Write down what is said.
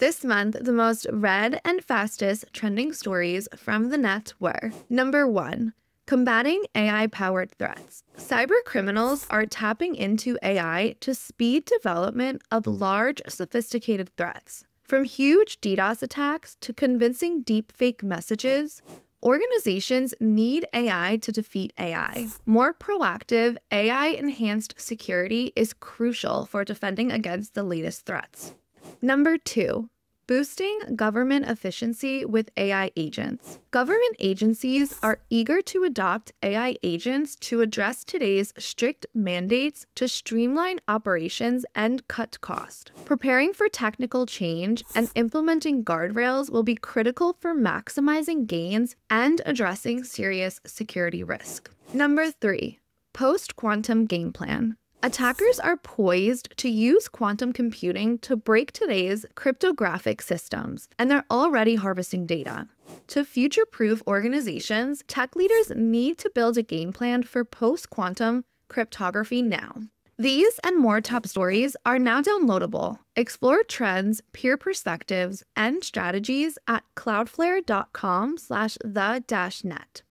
This month, the most read and fastest trending stories from theNET were number one, combating AI powered threats. Cyber criminals are tapping into AI to speed development of large, sophisticated threats. From huge DDoS attacks to convincing deepfake messages, organizations need AI to defeat AI. More proactive, AI enhanced security is crucial for defending against the latest threats. Number two, boosting government efficiency with AI agents. Government agencies are eager to adopt AI agents to address today's strict mandates to streamline operations and cut cost. Preparing for technical change and implementing guardrails will be critical for maximizing gains and addressing serious security risk. Number three, post quantum game plan. Attackers are poised to use quantum computing to break today's cryptographic systems, and they're already harvesting data. To future proof organizations, tech leaders need to build a game plan for post quantum cryptography now. These and more top stories are now downloadable. Explore trends, peer perspectives, and strategies at cloudflare.com slash the-net.